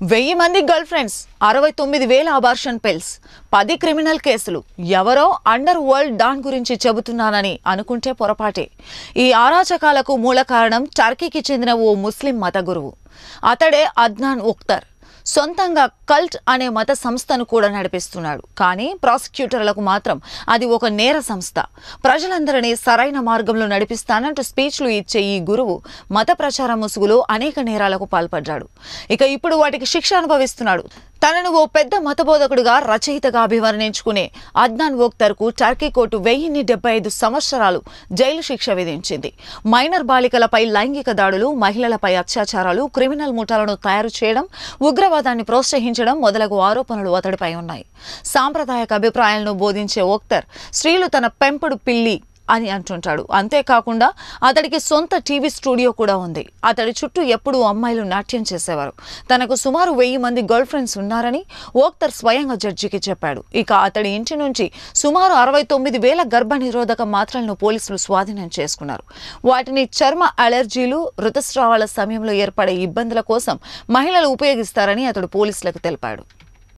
వెయ్యి మంది girl friends అరవై తొమ్మిది వేల అబార్షన్ పెల్స్ పది క్రిమినల్ కేసులు. ఎవరో అండర్ వరల్డ్ డాన్ గురించి చెబుతున్నానని అనుకుంటే పొరపాటే. ఈ అరాచకాలకు మూల కారణం టర్కీకి చెందిన ఓ ముస్లిం మత గురువు. అతడే అద్నాన్ ఉక్తర్. సొంతంగా కల్ట్ అనే మత సంస్థను కూడా నడిపిస్తున్నాడు. కానీ ప్రాసిక్యూటర్లకు మాత్రం అది ఒక నేర సంస్థ. ప్రజలందరినీ సరైన మార్గంలో నడిపిస్తానంటూ స్పీచ్లు ఇచ్చే ఈ గురువు మత ప్రచార ముసుగులో అనేక నేరాలకు పాల్పడ్డాడు. ఇక ఇప్పుడు వాటికి శిక్ష అనుభవిస్తున్నాడు. తనను ఓ పెద్ద మతబోధకుడిగా రచయితగా అభివర్ణించుకునే అద్నాన్ ఓక్తర్కు టర్కీ కోర్టు వెయ్యిన్ని డెబ్బై ఐదు సంవత్సరాలు జైలు శిక్ష విధించింది. మైనర్ బాలికలపై లైంగిక దాడులు మహిళలపై అత్యాచారాలు క్రిమినల్ ముఠాలను తయారు చేయడం ఉగ్రవాదాన్ని ప్రోత్సహించడం మొదలగు ఆరోపణలు అతడిపై ఉన్నాయి. సాంప్రదాయక అభిప్రాయాలను బోధించే ఓక్తర్ స్త్రీలు తన పెంపుడు పిల్లి అని అంటుంటాడు. అంతేకాకుండా అతడికి సొంత టీవీ స్టూడియో కూడా ఉంది. అతడి చుట్టూ ఎప్పుడూ అమ్మాయిలు నాట్యం చేసేవారు. తనకు సుమారు వెయ్యి మంది గర్ల్ ఫ్రెండ్స్ ఉన్నారని ఓక్తర్ స్వయంగా జడ్జికి చెప్పాడు. ఇక అతడి ఇంటి నుంచి సుమారు అరవై తొమ్మిది వేల గర్భ నిరోధక మాత్రలను పోలీసులు స్వాధీనం చేసుకున్నారు. వాటిని చర్మ అలర్జీలు ఋతుస్రావాల సమయంలో ఏర్పడే ఇబ్బందుల కోసం మహిళలు ఉపయోగిస్తారని అతడు పోలీసులకు తెలిపాడు.